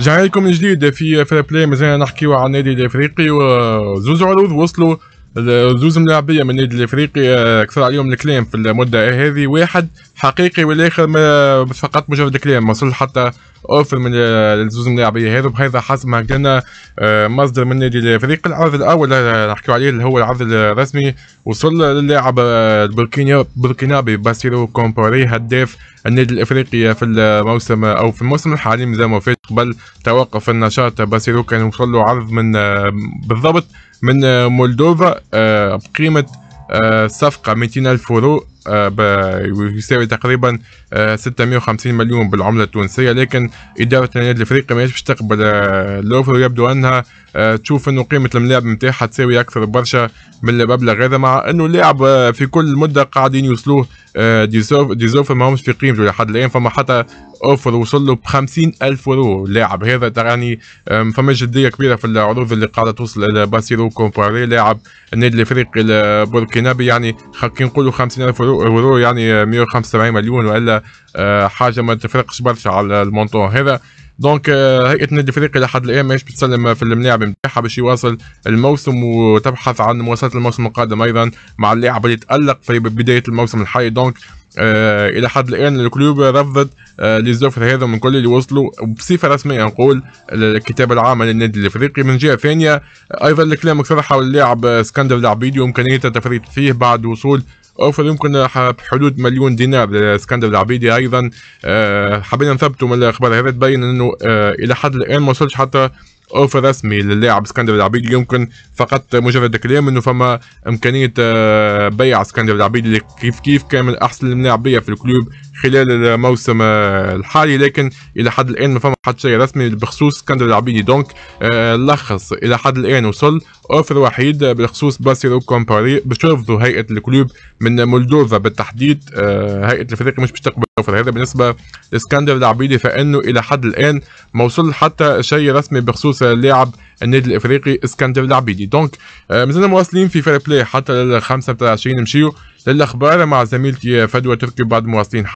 رجعنا لكم من جديد في Free Play مازلنا نحكيو على النادي الإفريقي وزوز عروض وصلوا زوز ملاعبية من النادي الإفريقي كثر عليهم الكلام في المدة هذه. واحد حقيقي والآخر فقط مجرد كلام ما وصل حتى offre من الزوز هذا بهذا حسب ما قلنا آه، مصدر من النادي الافريقي العرض الأول نحكيو عليه اللي هو العرض الرسمي. وصل للاعب البركينابي باسيرو كومباوري هداف النادي الإفريقي في الموسم أو في الموسم الحالي زي ما فات قبل توقف النشاط. باسيرو كان وصل له عرض من آه، بالضبط من آه، مولدوفا بقيمه صفقة 200 ألف يورو. يساوي تقريبا 650 آه، مليون بالعملة التونسية. لكن إدارة النادي الإفريقي ماهيش باش تقبل آه، ال offre. ويبدو أنها آه، تشوف إنه قيمة الملاعبي نتاعها تساوي أكثر برشا من المبلغ هذا مع إنه اللاعب في كل مدة قاعدين يوصلوه des offres ما همش في قيمته لحد الآن. فما حتى offre وصل له ب 50 ألف يورو اللاعب هذا تراني فما جدية كبيرة في العروض اللي قاعدة توصل إلى باسيرو كومباوري لاعب النادي الإفريقي البوركينابي يعني خلينا نقولوا 50 ألف يورو يعني 175 مليون وإلا آه، حاجة ما تفرقش برشا على ال montant هذا donc آه، هيئة النادي الافريقي لحد الآن ماهيش باش تسلم في الملاعبي نتاعها باش يواصل الموسم وتبحث عن مواصلة الموسم القادم أيضا مع اللاعب اللي تالق في بداية الموسم الحالي. donc آه إلى حد الآن ال club رفضت آه هذا من كل اللي وصلوا. بصفه رسمية نقول الكاتب العام للنادي الافريقي من جهة ثانية. أيضا الكلام أكثر حول اللاعب اسكندر العبيدي وإمكانية التفريط فيه بعد وصول offre يمكن بحدود مليون دينار لاسكندر العبيدي أيضا. آه، حبينا نثبتوا من الأخبار. هذا تبين إنه آه، إلى حد الآن ما وصلش حتى offre رسمي للاعب اسكندر العبيدي. يمكن فقط مجرد كلام إنه فما إمكانية آه، بيع اسكندر العبيدي اللي كيف كيف كان من أحسن اللاعبين في ال club خلال الموسم آه، الحالي. لكن إلى حد الآن ما فما حد شيء رسمي بخصوص اسكندر العبيدي. donc آه، لخص إلى حد الآن وصل offre وحيد بخصوص باسيرو كومباوري باش يرفضوا هيئة ال club من مولدوفا. بالتحديد هيئة الفريق مش باش تقبل offre هذا بالنسبة لاسكندر العبيدي فإنه إلى حد الآن ما وصل حتى شيء رسمي بخصوص لاعب النادي الإفريقي إسكندر العبيدي. donc آه، مازلنا مواصلين في Free Play حتى لل 25 نمشيو للأخبار مع زميلتي فدوى تركي بعد مواصلين.